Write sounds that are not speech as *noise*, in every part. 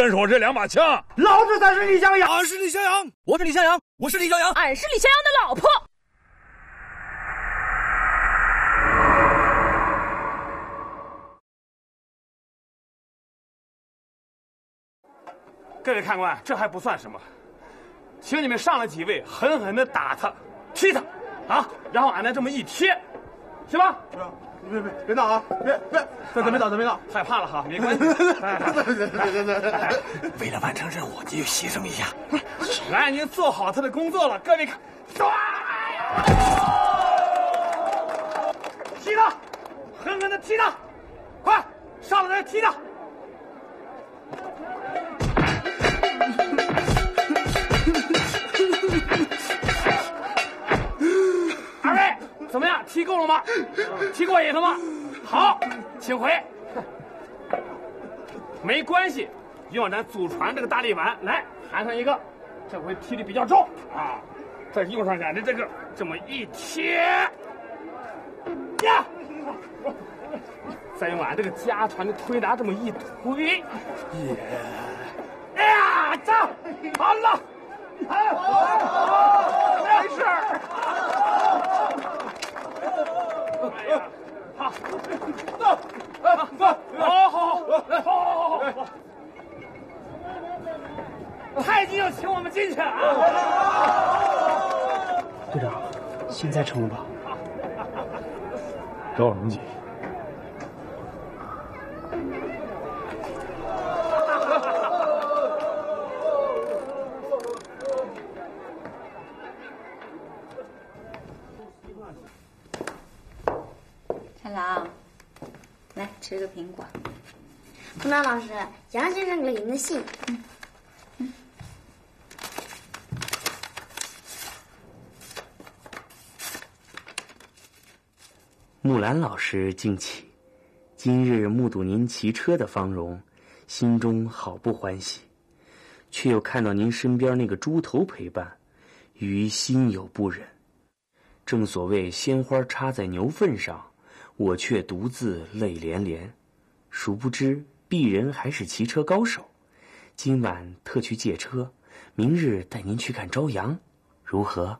有人说这两把枪，老子才是李向阳，俺是李向阳，我是李向阳，我是李向阳，俺是李向阳的老婆。各位看官，这还不算什么，请你们上来几位狠狠的打他、踢他，啊，然后俺再这么一贴，行吧？别别别闹啊！别别，咱咱别闹，咱别闹，害怕了哈，*laughs* 没关系。为了完成任务，你就牺牲一下。俺已经做好他的工作了，各位看，踢他，狠狠的踢他，快上来再踢他。怎么样？踢够了吗？踢过瘾了吗？好，请回。没关系，用咱祖传这个大力丸来含上一个，这回踢的比较重啊。再用上俺的这个，这么一贴，呀，再用俺这个家传的推拿这么一推，耶，哎呀，走，好了，好，没事儿。哎呀，好，走，走，走，好好好，好好好好。太极要请我们进去啊！队长，走哎走好好好好好好好太君要请我们进去啊队长现在成了吧着什么急太郎，来吃个苹果。湖南老师，杨先生给您的信。木兰老师敬起，今日目睹您骑车的芳容，心中好不欢喜，却又看到您身边那个猪头陪伴，于心有不忍。正所谓鲜花插在牛粪上，我却独自泪连连。殊不知鄙人还是骑车高手，今晚特去借车，明日带您去看朝阳，如何？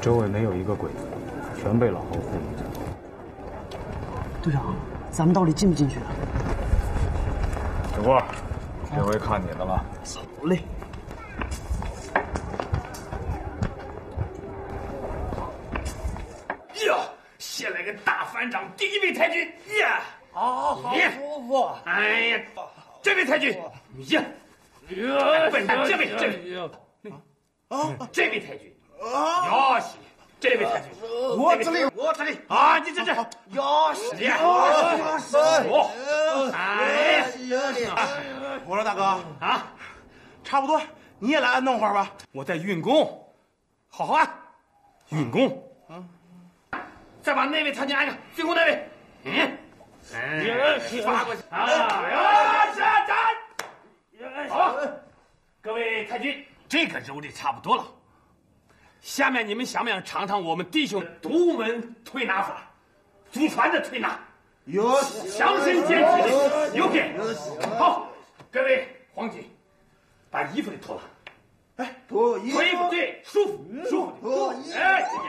周围没有一个鬼子，全被老侯糊弄。队长，咱们到底进不进去啊？小郭，这回看你的了。好嘞。呀，先来个大反掌，第一位太君呀！好好舒服。哎呀，这位太君呀，笨蛋，这位这位啊，这位太君这里，我这里啊，你这这，呀是呀，我哎呀，我说大哥啊，差不多，你也来按弄会儿吧。我在运功，好好按，运功，再把那位太君按上，最后那位，嗯，哎，发过去啊，呀，下站，好了，各位太君，这个揉的差不多了。下面你们想不想尝尝我们弟兄独门推拿法，祖传的推拿，有。强身健体的。有。点。好，各位皇姐，把衣服给脱了，哎，脱衣服。脱衣服对，舒服舒服。脱衣的，哎，自己。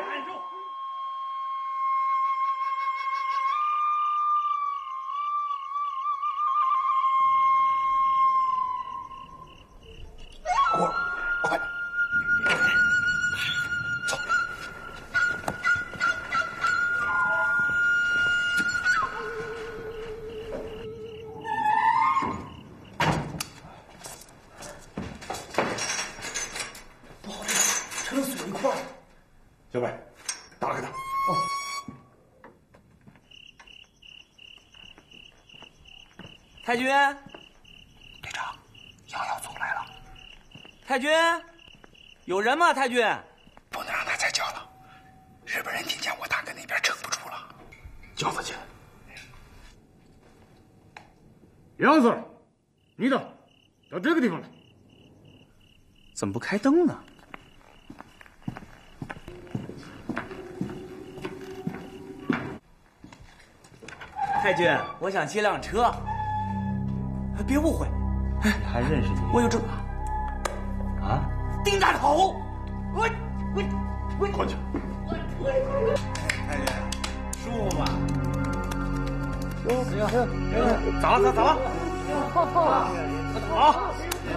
太君，队长，杨耀祖来了，太君，有人吗？太君，不能让他再叫了。日本人听见我大哥那边撑不住了。叫他去。杨 Sir，你等，到这个地方来。怎么不开灯呢？太君，我想借辆车。别误会，你还认识你？我有证啊，丁大头，我我我过去。太君，舒服吧？行行，走了走走了。好，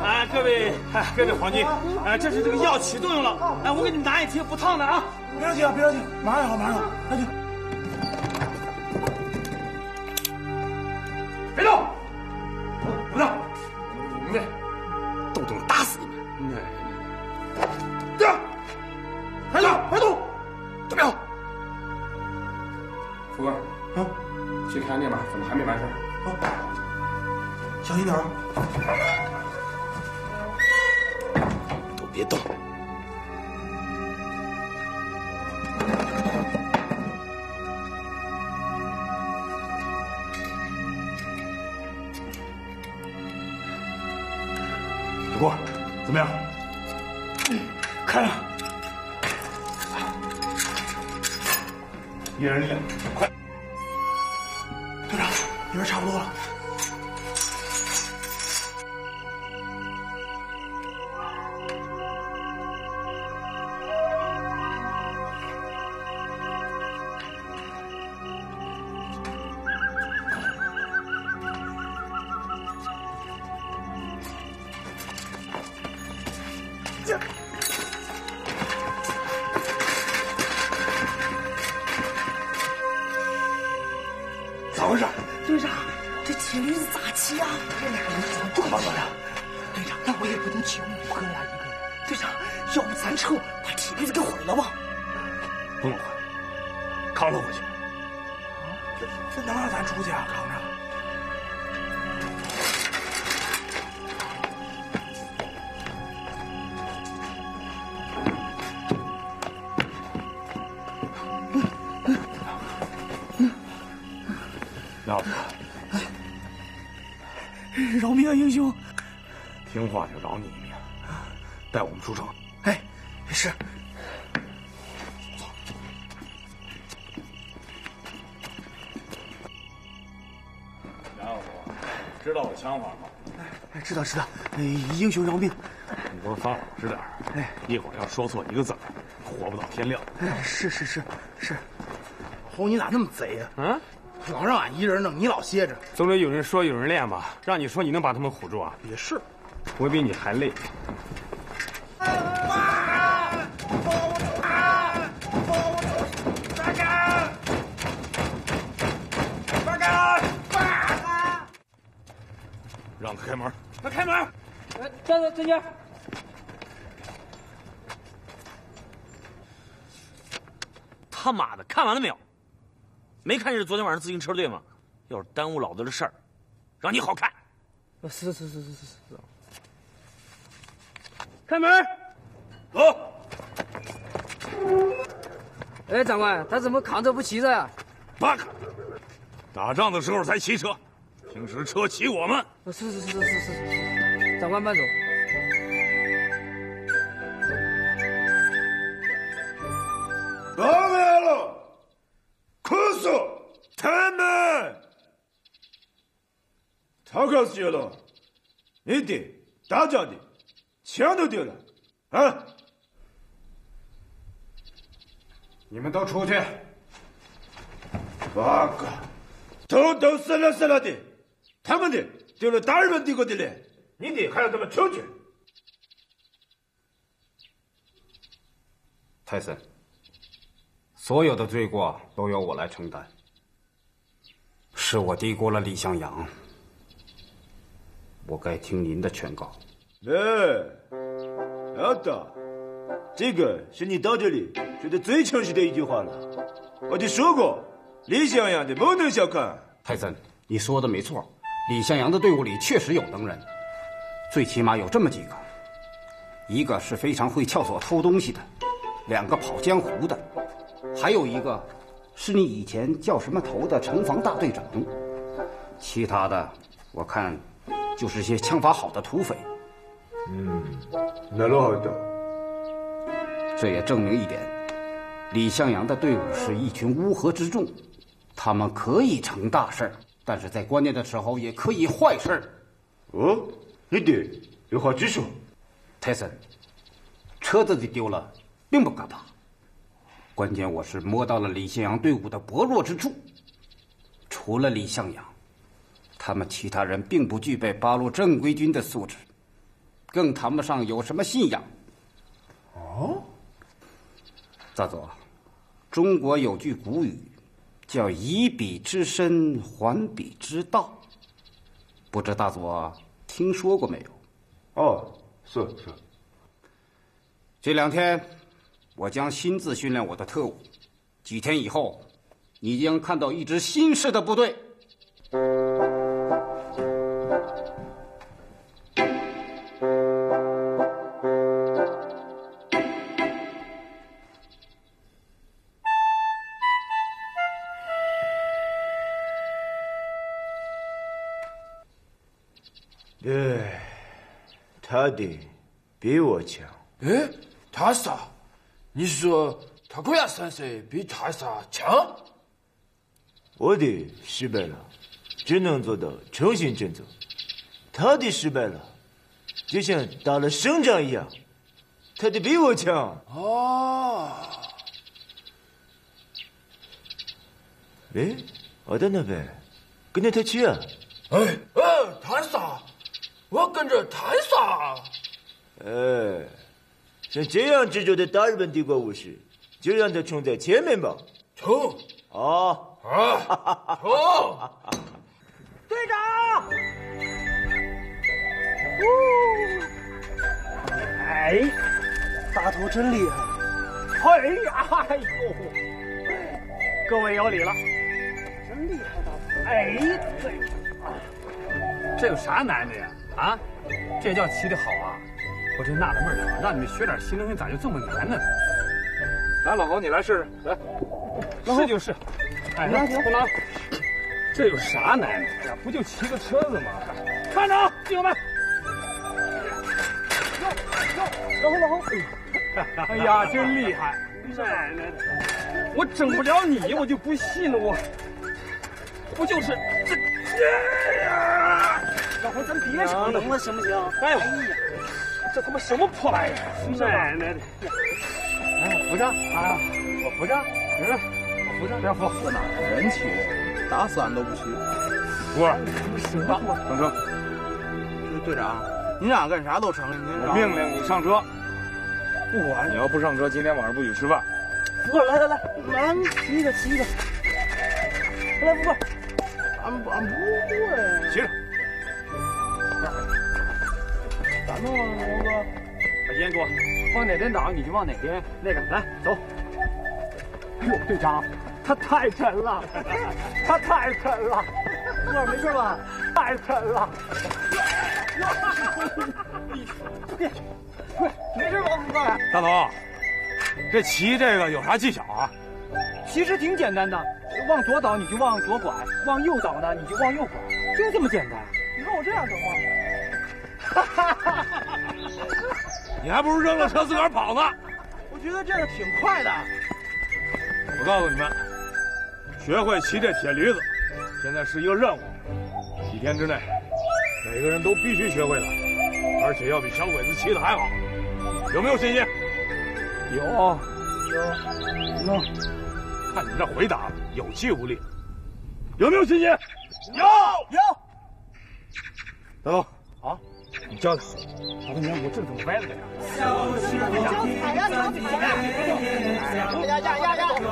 哎，各位哎，各位皇军，哎，这是这个药起作用了，哎，我给你们拿一贴不烫的啊。别着急啊，别着急，马上好，马上好，太君。这样，排动，排动，准备好。副官，啊，去看那边怎么还没完事啊，小心点啊！都别动。怎么样？开了。一人一辆，鸭子，*laughs* 饶命啊，英雄！听话就饶你一命，带我们出城。哎，是。鸭子，知道我想法吗？哎，知道知道，哎，英雄饶命！你给我发老实点哎，一会儿要说错一个字儿，活不到天亮。哎，是是是是。红，你咋那么贼呀、嗯，老让俺一人弄，你老歇着。总得有人说有人练吧？让你说你能把他们唬住啊？也是。我比你还累。让他开门。快开门！哎，站住，站住！他妈的，看完了没有？没看见昨天晚上自行车队吗？要是耽误老子的事儿，让你好看。是是是是是是。开门！走。哎，长官，他怎么扛着不骑着呀？八卡，打仗的时候才骑车，平时车骑我们。是是是是是是。长官慢走。到来了，快速，开门！太可惜了，你的、大家的，枪都丢了，啊！你们都出去。八个，统统死了死了的，他们的丢了大日本帝国的脸，你的还要他们出去？泰森，所有的罪过都由我来承担。是我低估了李向阳，我该听您的劝告。哎，老大，这个是你到这里说的最诚实的一句话了。我就说过，李向阳的不能小看。泰森，你说的没错，李向阳的队伍里确实有能人，最起码有这么几个：一个是非常会撬锁偷东西的，两个跑江湖的，还有一个是你以前叫什么头的城防大队长。其他的，我看就是些枪法好的土匪。嗯，那罗好的。这也证明一点，李向阳的队伍是一群乌合之众，他们可以成大事儿但是在关键的时候也可以坏事哦，你的，有话直说。泰森，车子丢了，并不可怕。关键我是摸到了李向阳队伍的薄弱之处。除了李向阳，他们其他人并不具备八路正规军的素质，更谈不上有什么信仰。哦。大佐，中国有句古语，叫“以彼之身还彼之道”，不知大佐听说过没有？哦，是是。这两天，我将亲自训练我的特务。几天以后，你将看到一支新式的部队。他的比我强。哎，他啥？你说他可亚三色比他啥强？我的失败了，只能做到重新振作。他的失败了，就像打了胜仗一样。他的比我强。哦！哎，我在那边，跟着他去啊！哎哎，他啥？我跟着探啥？哎，像这样执着的大日本帝国武士，就让他冲在前面吧。冲！啊啊！冲！队长！哦！哎，大头真厉害！哎呀，哎呦！各位有礼了，真厉害，大头！哎，对，这有啥难的呀？啊，这叫骑的好啊！我真纳了闷了，让你们学点新东西，咋就这么难呢？来，老侯，你来试试，来，试就是。哎，不能，这有啥难的？呀，不就骑个车子吗？看着啊，弟兄们。老侯，老侯，哎呀，真厉害！*laughs* 奶奶的，我整不了你，我就不信了，我不就是这呀？老侯，咱别逞能了，行不行？哎呀，这他妈什么破玩意儿！奶奶的！哎，扶着啊，我扶着，嗯，我扶着，别扶。这哪人骑的？打死俺都不去。福儿，上上车。队长，您让干啥都成。我命令你上车。不管你要不上车，今天晚上不许吃饭。福儿，来来来，来，骑一个，骑一个。来，福儿，俺俺不会。骑着。咋弄啊，龙哥？把烟给我，往哪边倒你就往哪边。那个，来走。哎呦，队长，他太沉了，他太沉了。福儿没事吧？太沉了。快，快，没事吧，福儿？大头，这骑这个有啥技巧啊？其实挺简单的，往左倒你就往左拐，往右倒呢你就往右拐，就这么简单。这样走吗？*laughs* 你还不如扔了车自个儿跑呢。我觉得这样挺快的。我告诉你们，学会骑这铁驴子，现在是一个任务。几天之内，每个人都必须学会的，而且要比小鬼子骑的还好。有没有信心？有，有，有。看你们这回答，有气无力。有没有信心？有，有。大头，好。你教他，老板娘，我正怎么歪了个呀？脚踩呀，脚踩呀！呀呀呀呀！走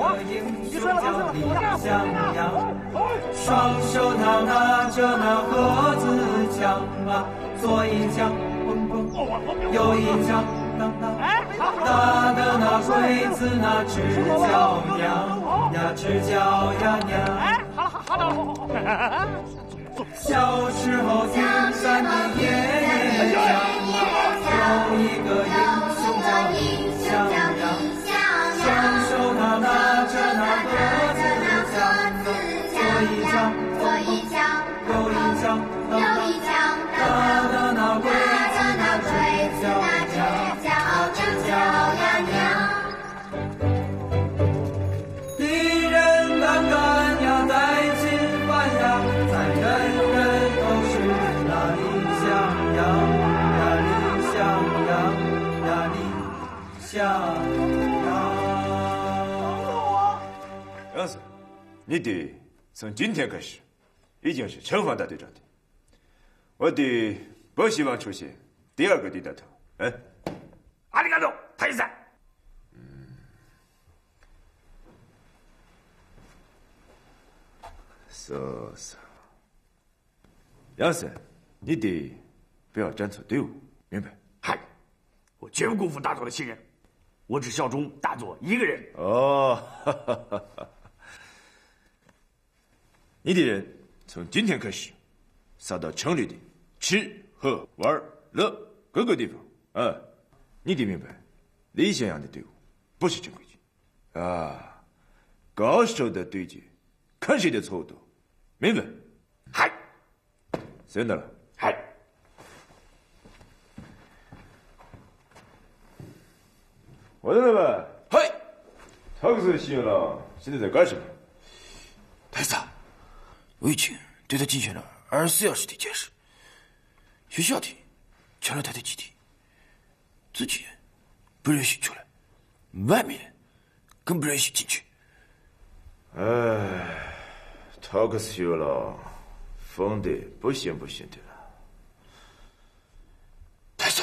啊！别摔了，别摔了，我这双手他拿着那盒子枪啊，左一枪，砰砰；右一枪，当当。打的那鬼子那直叫娘呀，直叫呀娘。哎，好了好了好了。小时候军山的爷爷讲，有一个英雄叫你弟从今天开始已经是城防大队长的，我弟不希望出现第二个地大头。嗯，阿里嘎多，太子。是是。杨森，你弟不要站错队伍，明白？嗨，我绝不辜负大佐的信任，我只效忠大佐一个人。哦，哈哈哈哈你的人从今天开始，撒到城里的吃喝玩乐各个地方。啊，你得明白，李向阳的队伍不是正规军，啊，高手的对决，看谁的错误多，明白？嗨，真的了。嗨，我的们，嗨，他可是新了，现在在干什么？太子，魏军对他进行了二十四小时的监视，学校的全了他的基地，自己不允许出来，外面人更不允许进去。哎，他可是有了，疯的不行不行的了。太子，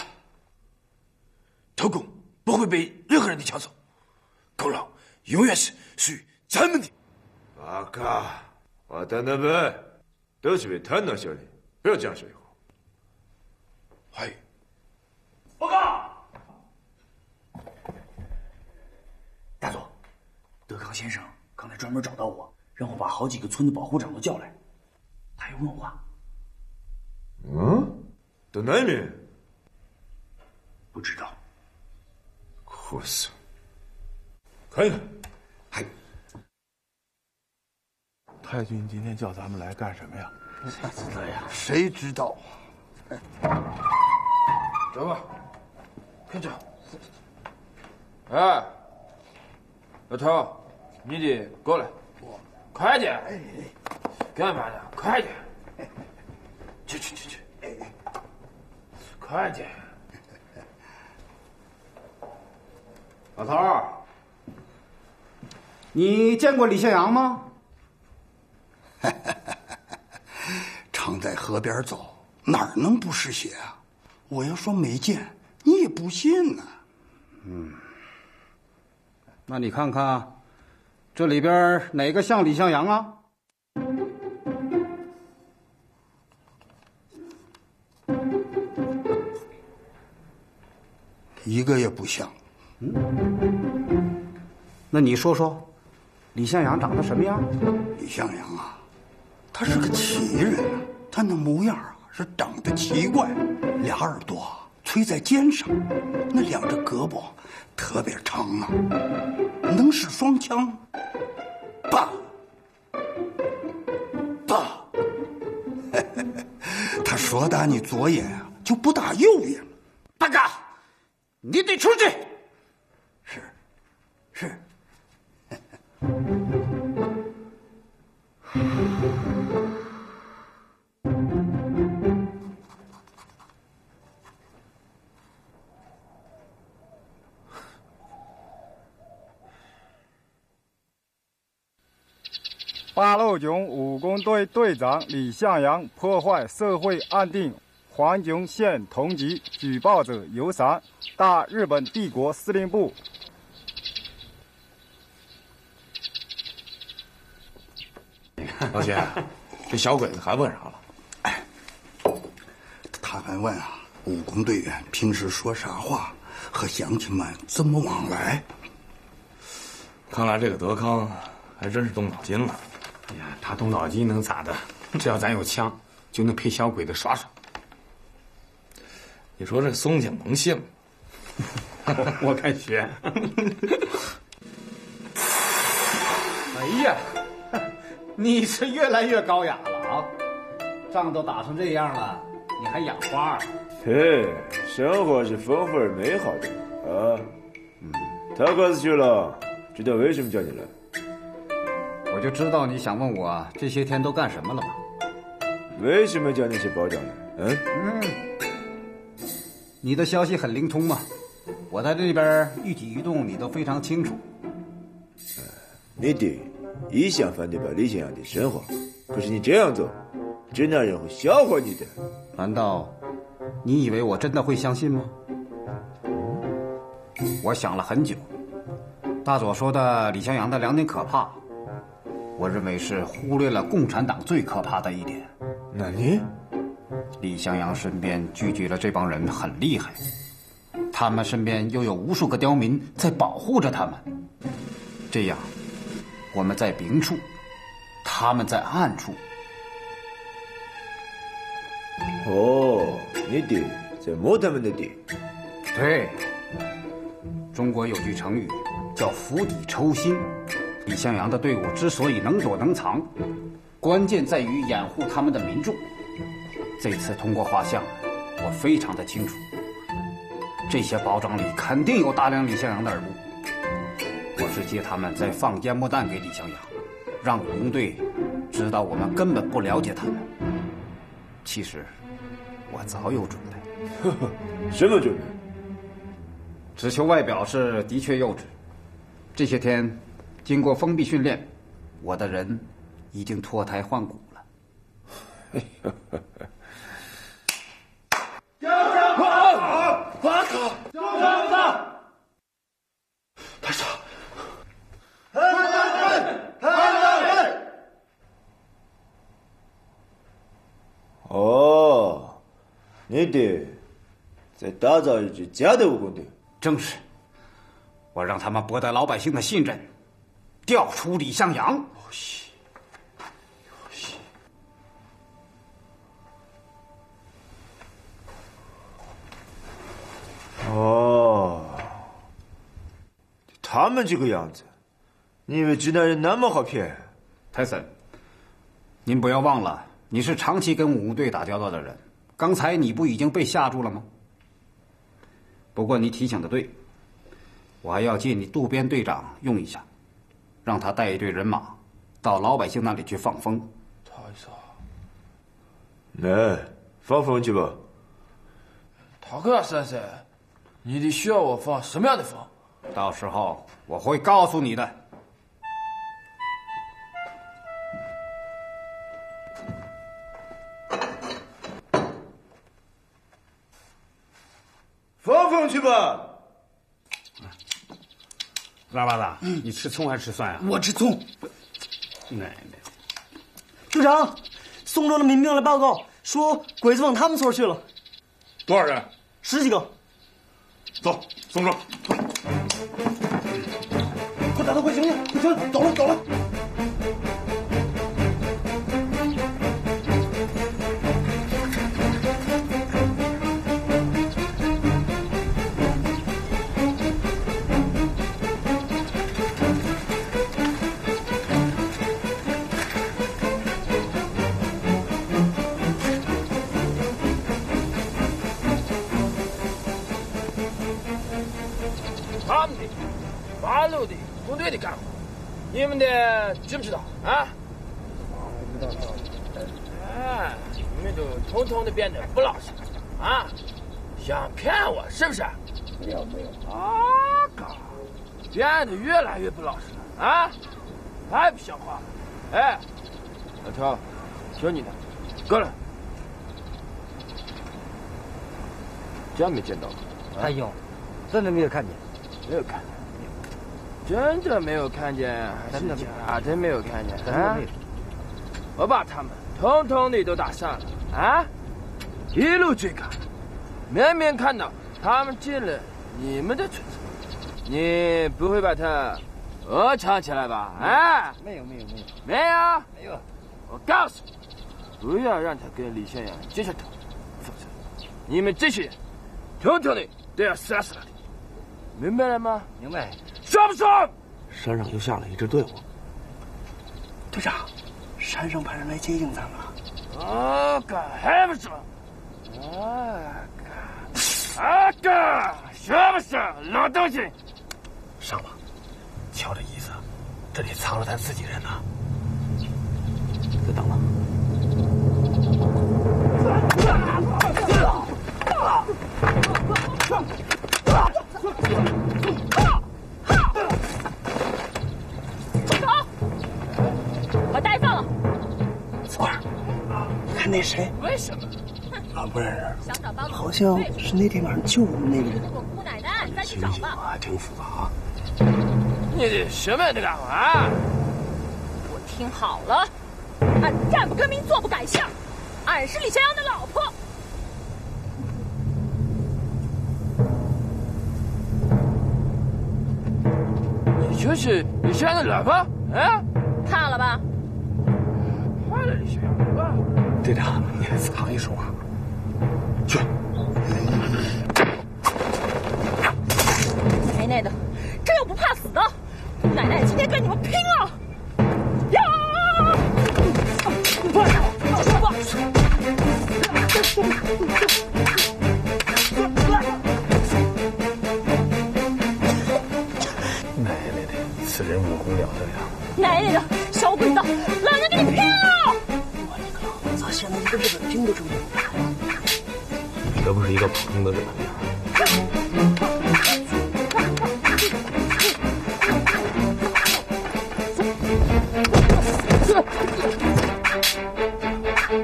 头功不会被任何人的抢走，功劳永远是属于咱们的。八嘎，我的那们都是为贪婪效力，不要这样说话。嗨，报告，大佐，德康先生刚才专门找到我，让我把好几个村的保护长都叫来，他要问话。嗯，到哪里？不知道。可是，看一看。嗨，太君今天叫咱们来干什么呀？谁知道呀？谁知道？走吧，看着。哎，老头，你得过来，快点！干嘛呢？快点！*laughs* 去去去去！快点！*laughs* 老头儿，你见过李向阳吗？*laughs* 常在河边走，哪儿能不湿鞋啊？我要说没见，你也不信呢、嗯，那你看看，这里边哪个像李向阳啊？一个也不像。嗯那你说说，李向阳长得什么样？李向阳啊，他是个奇人啊，他那模样啊是长得奇怪，俩耳朵啊垂在肩上，那两只胳膊特别长啊，能使双枪，爸，爸，*laughs* 他说打你左眼啊，就不打右眼。大哥，你得出去。是，是。八路军武工队队长李向阳破坏社会安定，黄金县同级，举报者有三，大日本帝国司令部。*laughs* 老谢，这小鬼子还问啥了？他还问啊，武工队员平时说啥话，和乡亲们怎么往来？看来这个德康还真是动脑筋了。哎呀，他动脑筋能咋的？*laughs* 只要咱有枪，就能陪小鬼子耍耍。你说这松井能信吗？*laughs* 我看学。*laughs* 哎呀，你是越来越高雅了啊！仗都打成这样了，你还养花啊？嘿，生活是丰富而美好的啊！嗯，他哥是去了，知道为什么叫你来？我就知道你想问我这些天都干什么了吧？为什么叫那些保长呢？嗯嗯，你的消息很灵通嘛，我在这边一举一动你都非常清楚。你弟一向反对把李向阳的神话，可是你这样做，真让人会笑话你的。难道你以为我真的会相信吗？我想了很久，大佐说的李向阳的两点可怕，我认为是忽略了共产党最可怕的一点。那你？李向阳身边聚集了这帮人很厉害，他们身边又有无数个刁民在保护着他们，这样我们在明处，他们在暗处。哦，你的在摸他们的底。对，中国有句成语叫“釜底抽薪”。李向阳的队伍之所以能躲能藏，关键在于掩护他们的民众。这次通过画像，我非常的清楚，这些包装里肯定有大量李向阳的耳目。我是借他们在放烟幕弹给李向阳，让武工队知道我们根本不了解他们。其实我早有准备。什么准备？只求外表是的确幼稚。这些天经过封闭训练，我的人已经脱胎换骨了。*laughs* 发卡！交枪子！大傻！嘿，嘿，嘿，嘿，嘿！哦，你爹在打造一支假的武工队。正是，我让他们博得老百姓的信任，调出李向阳。哦，他们这个样子，你以为直男人那么好骗？泰森，您不要忘了，你是长期跟武工队打交道的人，刚才你不已经被吓住了吗？不过你提醒的对，我还要借你渡边队长用一下，让他带一队人马到老百姓那里去放风。太傻！来，放风去吧。塔克亚先生，你得需要我放什么样的风？到时候我会告诉你的。拉巴子，你吃葱还是吃蒜啊？我吃葱。奶奶！队长，宋庄的民兵来报告说，鬼子往他们村去了。多少人？十几个。走，松庄。快打他快行去！快行，走了走了。知不知道啊？知道知道。哎，你们都统统的变得不老实啊！想骗我是不是？没有没有。啊嘎，变得越来越不老实了啊！太不像话了！哎，老头，听你的，过来。见没见到？哎呦，真的没有看见。没有看见，真的没有看见，还是假的没有看见？啊！我把他们统统的都打散了啊！一路追赶，明明看到他们进了你们的村子，你不会把他讹藏起来吧？啊！没有没有没有没有没有！我告诉你，不要让他跟李向阳接上头，否则你们这些人统统的都要杀死了的。明白了吗？明白。说不说？山上又下来一支队伍。队长，山上派人来接应咱们。啊干还不说？啊个啊干，是不是老东西？上吧，瞧这意思，这里藏着咱自己人呢。别等了。那谁？为什么？啊，不认识。好像是那天晚上救我们那个人。姑奶奶，咱去找吧。还挺复杂。你什么在干嘛？我听好了，俺站不更名，坐不改姓，俺是李逍遥的老婆。你就是李逍遥的老婆？啊？怕了吧？怕了李逍遥吧？队长，你还藏一手啊？去。奶奶的，这又不怕死的，奶奶今天跟你们拼了！呀！不，奶奶的，此人武功了得呀！奶奶的，小鬼子，懒得跟你拼个老子，现在一个日本兵都这么这不是一个普通的日本兵。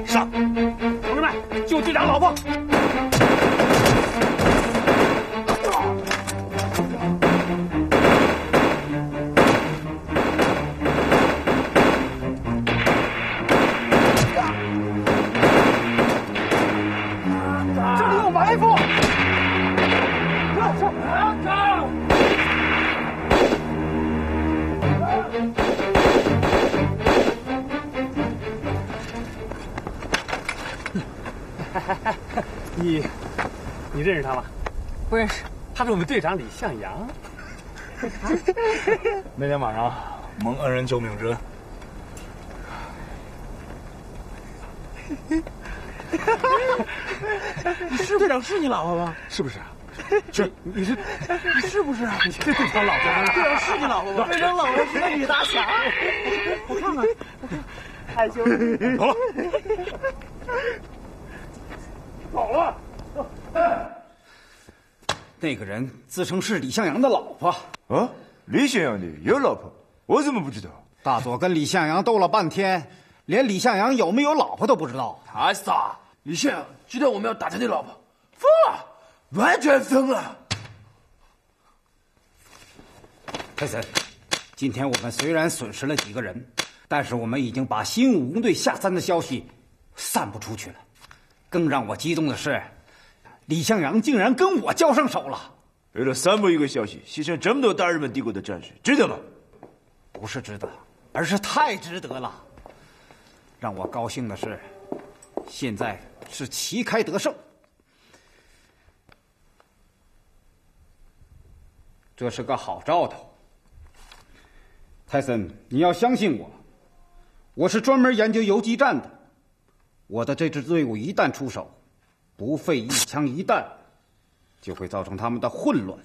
上，同志们，救队长老婆！我们队长李向阳。*laughs* 那天晚上蒙恩人救命之恩。是队长是你老婆吗？是不是啊？*laughs* 是，你是你是不是啊？你这队长老婆？队长是你老婆吗？队长老婆是个女大侠。*laughs* 我看看，我看，害羞。好了。走了。那个人自称是李向阳的老婆。啊，李向阳的有老婆？我怎么不知道？大佐跟李向阳斗了半天，连李向阳有没有老婆都不知道。太傻！李向阳知道我们要打他的老婆，疯了，完全疯了。泰森，今天我们虽然损失了几个人，但是我们已经把新武工队下山的消息散布出去了。更让我激动的是，李向阳竟然跟我交上手了。为了散布一个消息，牺牲这么多大日本帝国的战士，值得吗？不是值得，而是太值得了。让我高兴的是，现在是旗开得胜，这是个好兆头。泰森，你要相信我，我是专门研究游击战的。我的这支队伍一旦出手，不费一枪一弹，就会造成他们的混乱。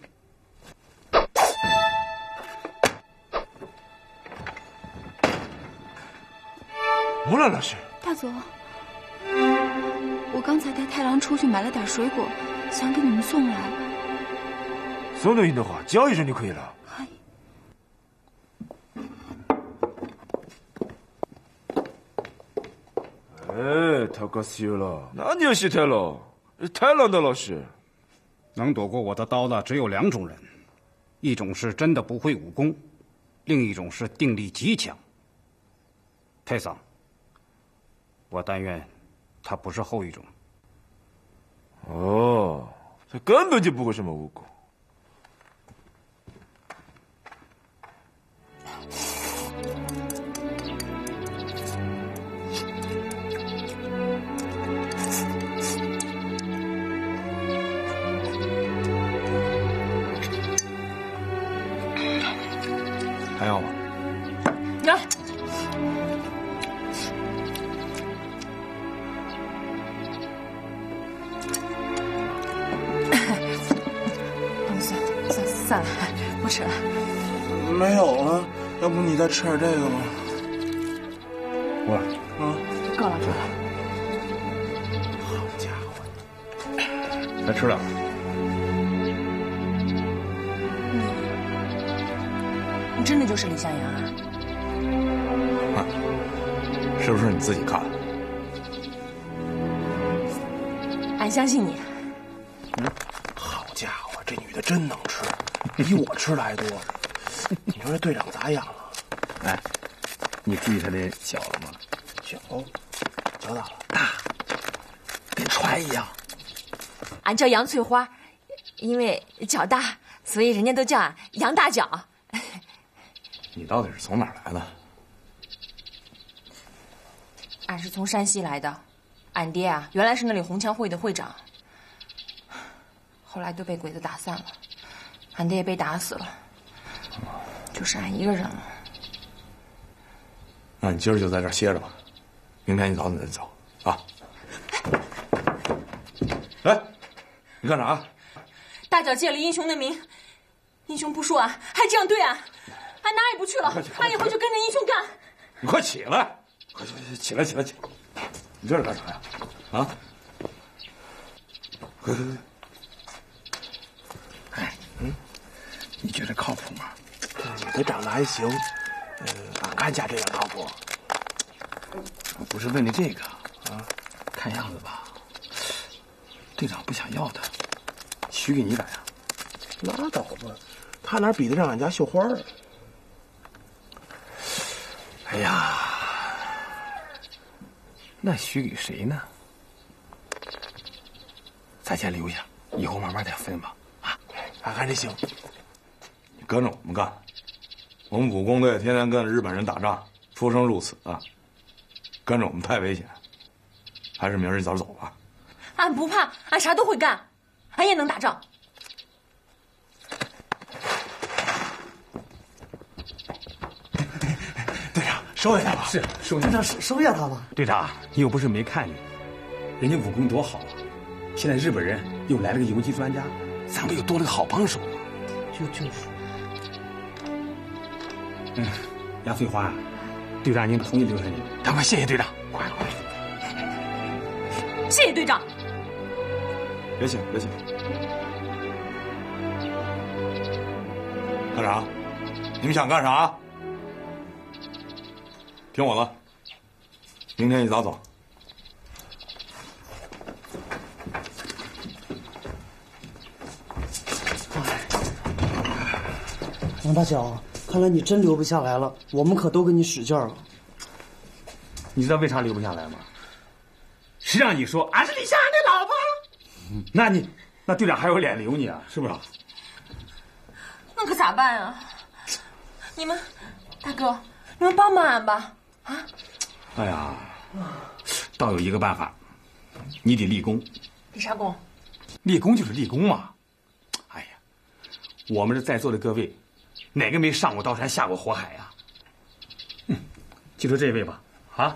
木兰老师，大佐，我刚才带太郎出去买了点水果，想给你们送来。送得赢的话，叫一声就可以了。哎，太可惜了，那你要失态了，太郎的老师。能躲过我的刀的只有两种人，一种是真的不会武功，另一种是定力极强。太桑，我但愿他不是后一种。哦，他根本就不会什么武功。吃了。没有了，要不你再吃点这个吧？我啊，够了，够了。好家伙，再吃两个。你真的就是李向阳啊？啊，是不是你自己看？俺相信你。好家伙，这女的真能吃，*laughs* 比我吃的还多。你说这队长咋养啊？哎，你注意他的脚了吗？脚，脚咋了？大，跟船一样。俺叫杨翠花，因为脚大，所以人家都叫俺杨大脚。你到底是从哪儿来的？俺是从山西来的，俺爹啊，原来是那里红枪会的会长，后来都被鬼子打散了，俺爹也被打死了，就剩俺一个人了。那你今儿就在这儿歇着吧，明天一早你再走啊。哎，你干啥？大脚借了英雄的名，英雄不说俺，还这样对俺，俺哪也不去了，俺以后就跟着英雄干。你快起来！快起来起来起来！你这是干啥呀？啊！快快快！哎，嗯，你觉得靠谱吗？女的长得还行，呃，俺看家这样靠谱。我不是问你这个啊，看样子吧，队长不想要她，许给你咋样？拉倒吧，他哪比得上俺家绣花啊？哎呀！那许给谁呢？咱先留下，以后慢慢再分吧。啊，俺看这行。你跟着我们干，我们武工队天天跟日本人打仗，出生入死啊，跟着我们太危险，还是明儿一早走吧。俺不怕，俺啥都会干，俺也能打仗。队长，收下他吧。是，收队长收收下他吧。队长，你又不是没看见，人家武功多好啊！现在日本人又来了个游击专家，咱不又多了个好帮手吗？就就是。嗯，杨翠花，队长已经同意留下你，赶快谢谢队长，快快！谢谢队长。别谢，别谢。干啥？你们想干啥？听我的，明天一早走。王大脚，看来你真留不下来了，我们可都给你使劲了。你知道为啥留不下来吗？谁让你说俺是李香安的老婆？那你，那队长还有脸留你啊？是不是？那可咋办啊？你们，大哥，你们帮帮俺吧！啊！哎呀，倒有一个办法，你得立功。立啥功？立功就是立功嘛。哎呀，我们这在座的各位，哪个没上过刀山下过火海呀？嗯，就说这位吧，啊，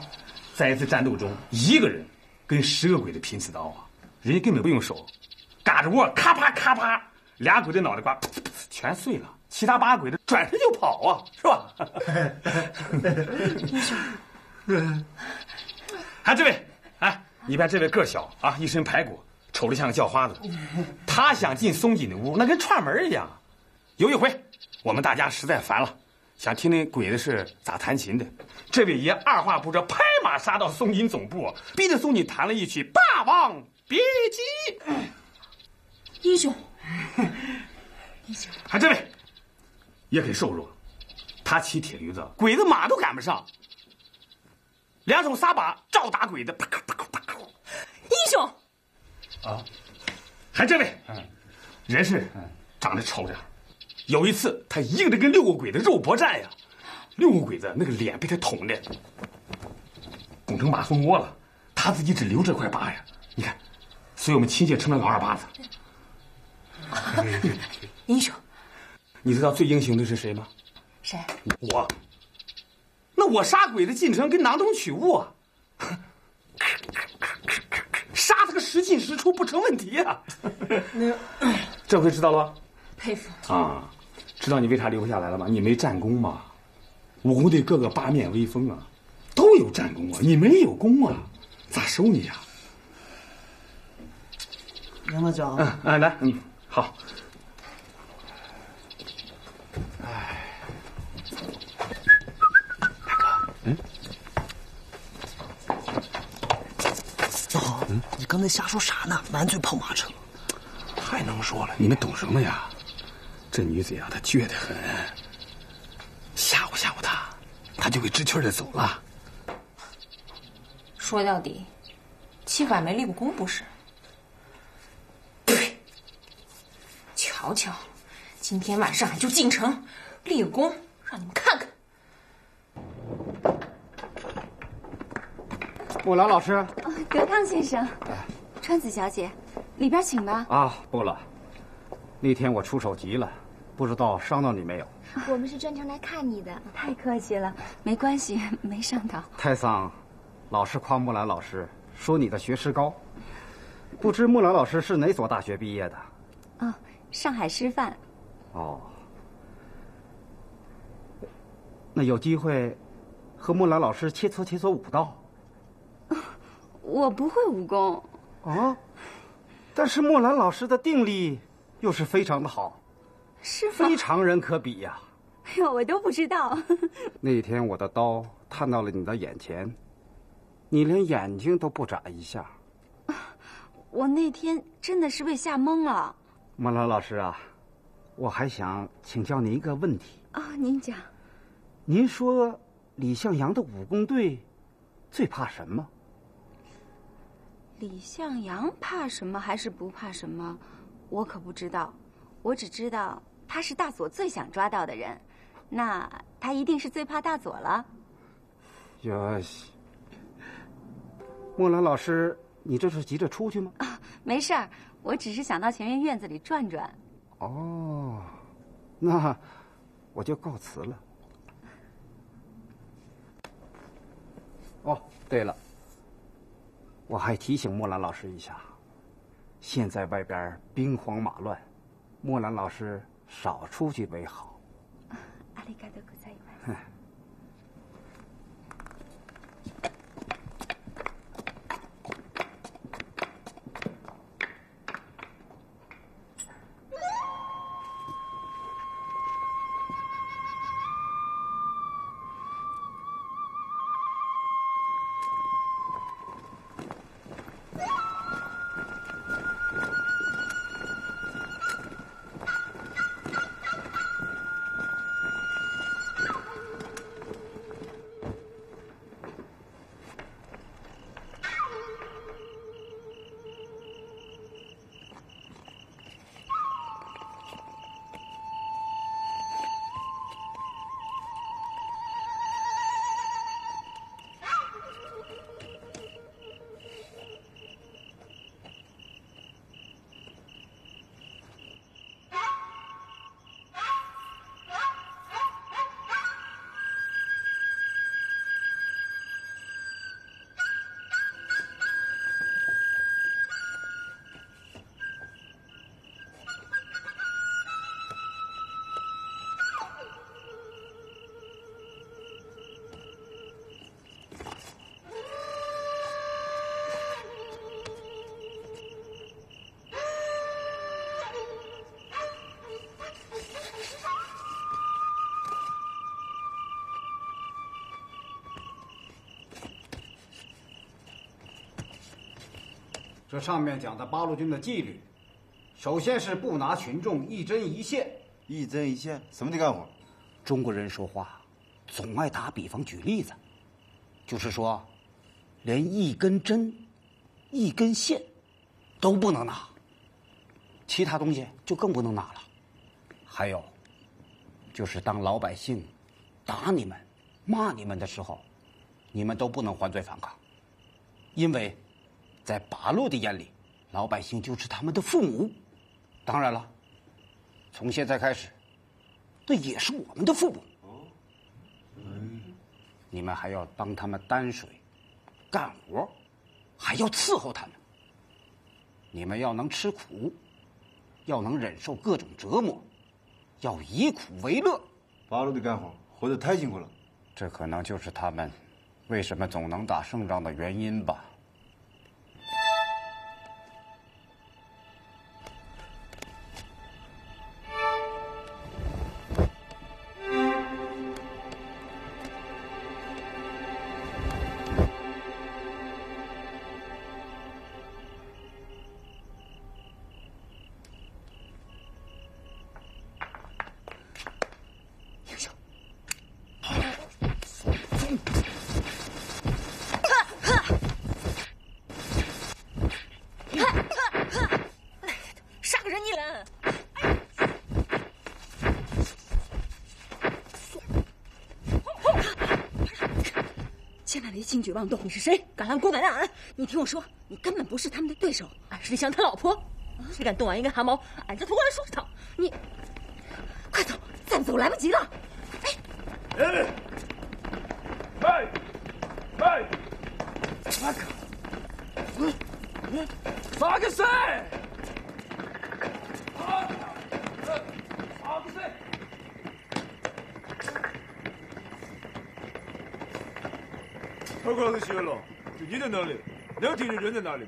在一次战斗中，一个人跟十个鬼子拼刺刀啊，人家根本不用手，嘎着窝，咔啪咔啪，俩鬼子脑袋瓜全碎了。其他八个鬼子转身就跑啊，是吧？英 *laughs* 雄，*laughs* 还这位，哎，你看这位个小啊，一身排骨，瞅着像个叫花子。他想进松紧的屋，那跟串门一样。有一回，我们大家实在烦了，想听听鬼子是咋弹琴的。这位爷二话不说，拍马杀到松紧总部，逼着松紧弹了一曲《霸王别姬》。英雄，*laughs* 英雄，还这位。也很瘦弱，他骑铁驴子，鬼子马都赶不上。两手撒把照打鬼子，啪啪啪啪啪。英雄，啊，还这位，人是长得丑点。有一次，他一个人跟六个鬼子肉搏战呀，六个鬼子那个脸被他捅的捅成马蜂窝了，他自己只留这块疤呀。你看，所以我们亲切称他老二八子。*laughs* 英雄。你知道最英雄的是谁吗？谁？我。那我杀鬼子进城跟囊中取物啊，*laughs* 杀他个十进十出不成问题啊。这回知道了吧？佩服啊！知道你为啥留下来了吗？你没战功吗。武工队各个八面威风啊，都有战功啊，你没有功啊，咋收你呀？杨大脚。嗯，哎，来，嗯，好。走，嗯，你刚才瞎说啥呢？满嘴跑马车，太能说了。你们懂什么呀？这女子呀，她倔得很，吓唬吓唬她，她就会知趣的走了。说到底，欺负俺没立过功不是？瞧瞧，今天晚上俺就进城立个功，让你们看看。木兰老师，德康先生，川子小姐，里边请吧。啊，不了，那天我出手急了，不知道伤到你没有。我们是专程来看你的，太客气了，没关系，*laughs* 没伤到。太桑，老是夸木兰老师，说你的学识高，不知木兰老师是哪所大学毕业的？哦，上海师范。哦，那有机会和木兰老师切磋切磋武道。*laughs* 我不会武功。哦，但是木兰老师的定力又是非常的好，是吗？非常人可比呀。哎呦，我都不知道。*laughs* 那天我的刀探到了你的眼前，你连眼睛都不眨一下。*laughs* 我那天真的是被吓懵了。木兰老师啊，我还想请教您一个问题。啊、哦，您讲。您说李向阳的武工队最怕什么？李向阳怕什么还是不怕什么，我可不知道。我只知道他是大佐最想抓到的人，那他一定是最怕大佐了。哟西，木兰老师，你这是急着出去吗？啊，没事儿，我只是想到前院院子里转转。哦，那我就告辞了。哦，对了。我还提醒莫兰老师一下，现在外边兵荒马乱，莫兰老师少出去为好。阿这上面讲的八路军的纪律，首先是不拿群众一针一线。一针一线，什么的干活？中国人说话总爱打比方举例子，就是说，连一根针、一根线都不能拿，其他东西就更不能拿了。还有，就是当老百姓打你们、骂你们的时候，你们都不能还嘴反抗，因为。在八路的眼里，老百姓就是他们的父母。当然了，从现在开始，那也是我们的父母。嗯，你们还要帮他们担水、干活，还要伺候他们。你们要能吃苦，要能忍受各种折磨，要以苦为乐。八路的干活活得太辛苦了，这可能就是他们为什么总能打胜仗的原因吧。举妄动！你是谁？敢拦郭奶奶俺？你听我说，你根本不是他们的对手。俺是李湘他老婆，谁敢动俺一根汗毛，俺就脱过来收拾他！你快走，再不走来不及了！哎，哎，哎，咋个？嗯嗯，咋个噻？啊，咋个噻？报告是写了，就你在哪里？那个敌人人在哪里？